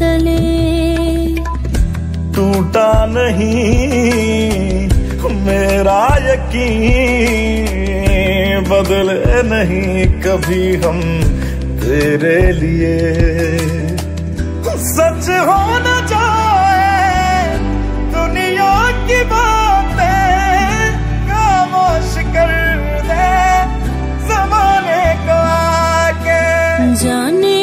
तले। टूटा नहीं मेरा यकीन बदले नहीं कभी हम तेरे लिए। सच हो न जाए दुनिया की बातें खामोश कर दे जमाने को आके। जाने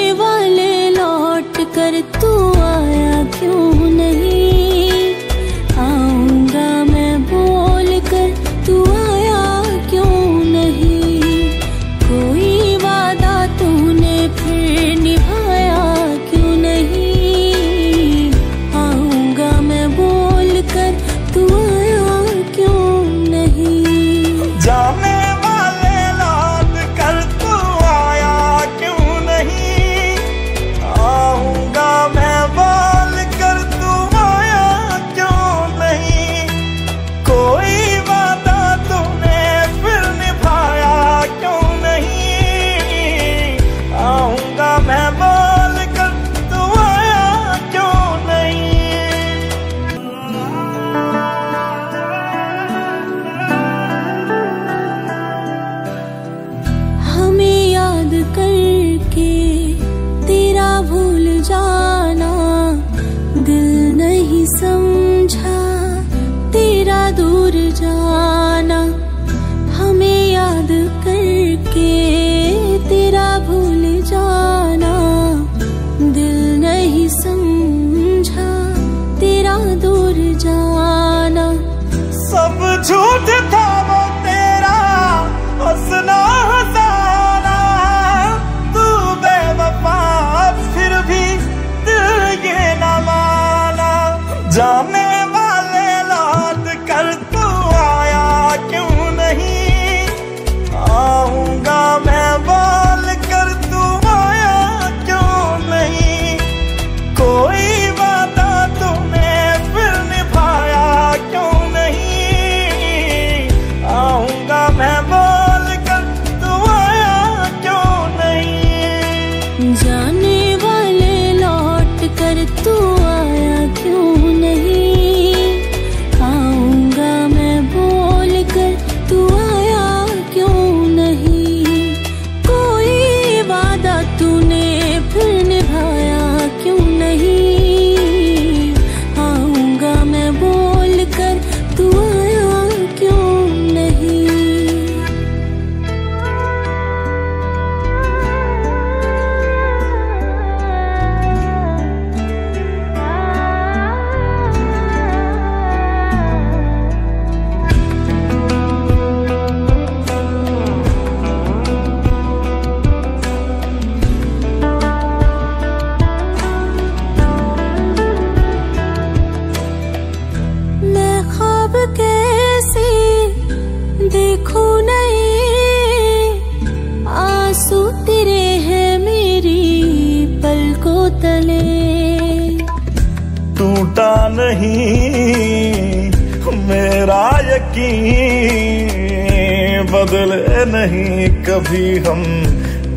कभी हम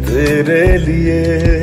तेरे लिए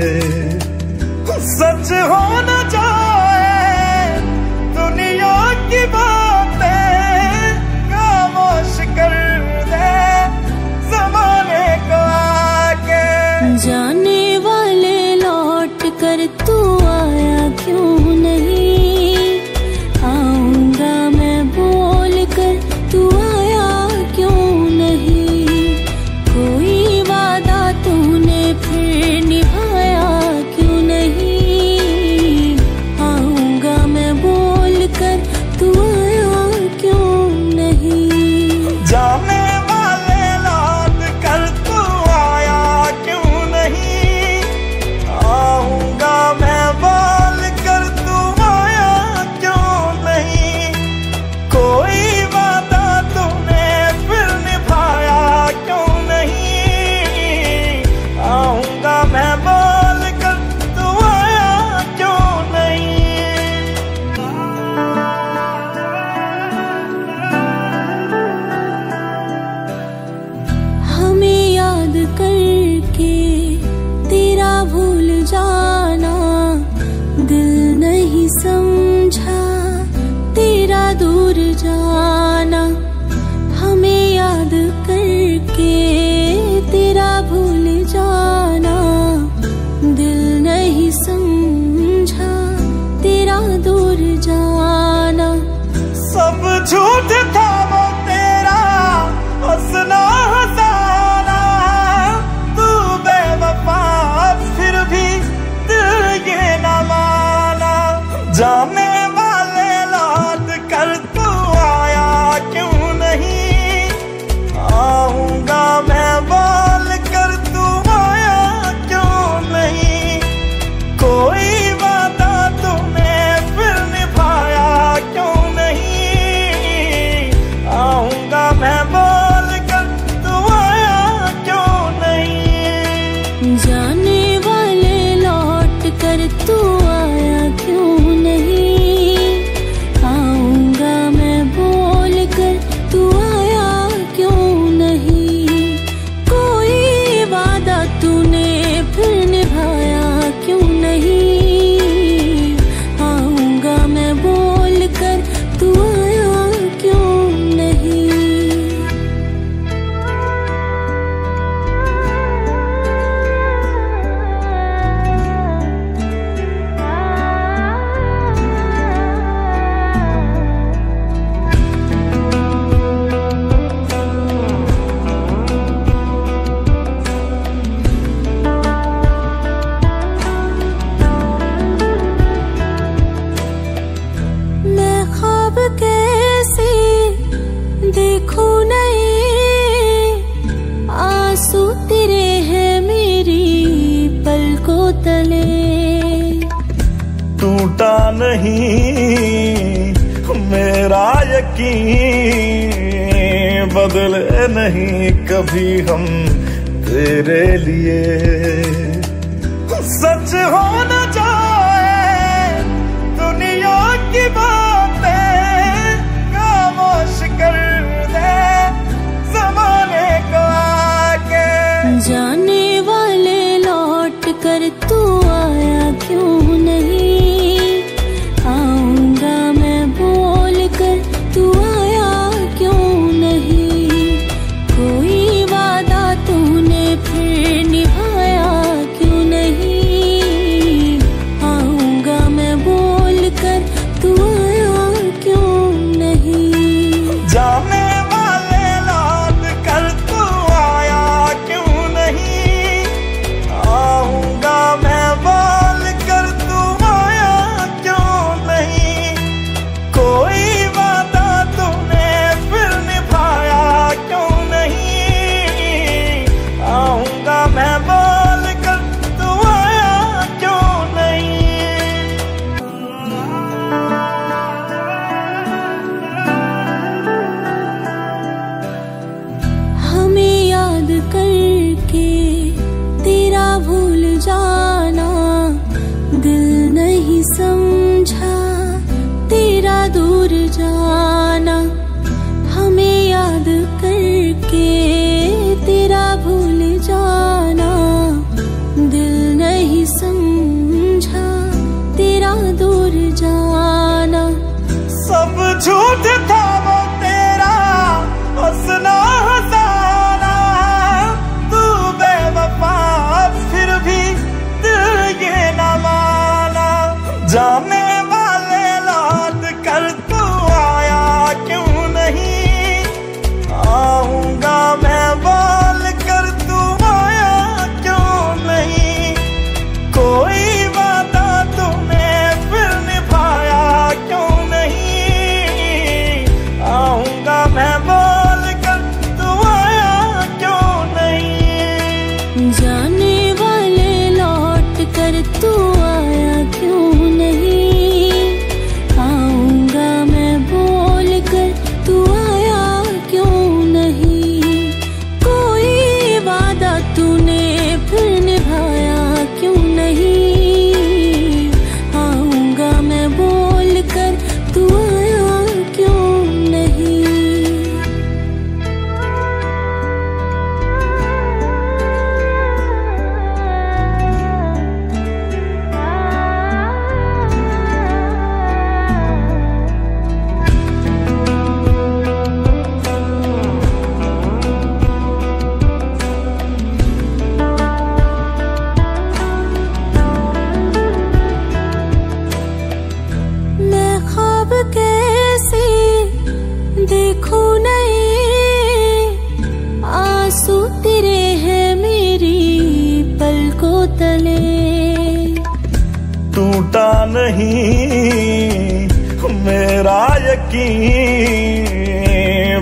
नहीं समझा तेरा दूर जा नहीं। मेरा यकीन बदले नहीं कभी हम तेरे लिए। सच हो न जाए दुनिया की बातें, खामोश कर दे, जमाने को आके। जाने दूर जाना। सब झूठ था।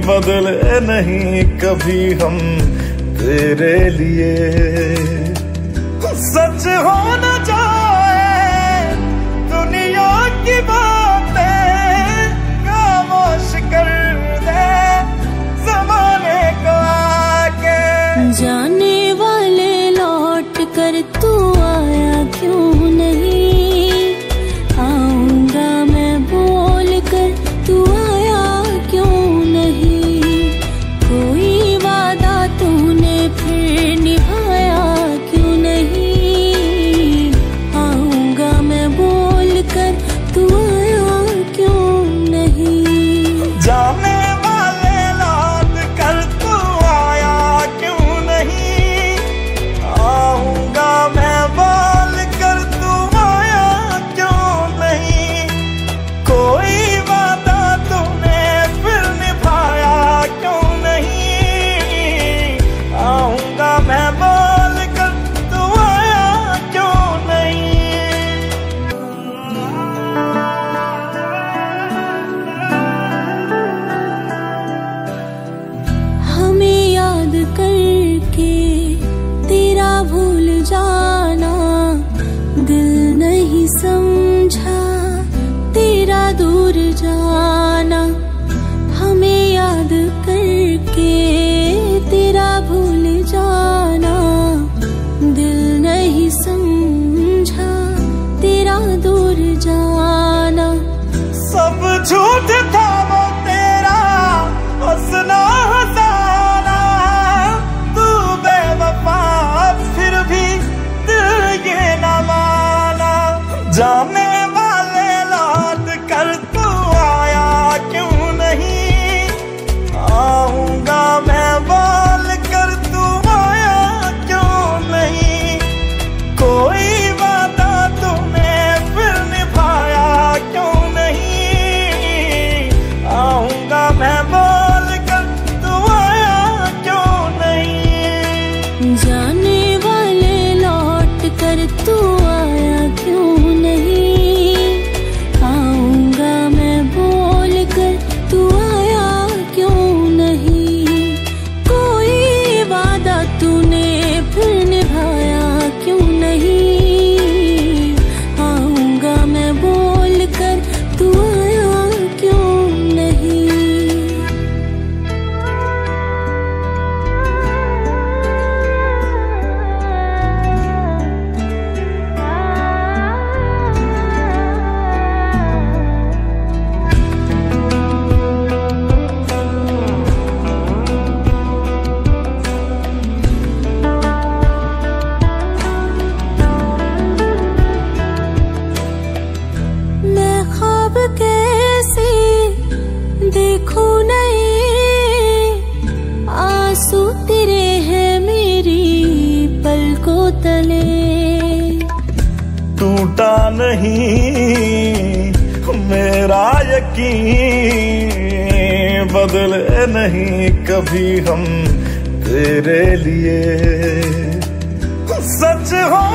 बदले नहीं कभी हम तेरे लिए। सच हो न जाए दुनिया की बात। अब कैसे देखो नहीं? आँसू तेरे हैं मेरी पलकों तले। टूटा नहीं मेरा यकीन, बदले नहीं कभी हम तेरे लिए। सच हो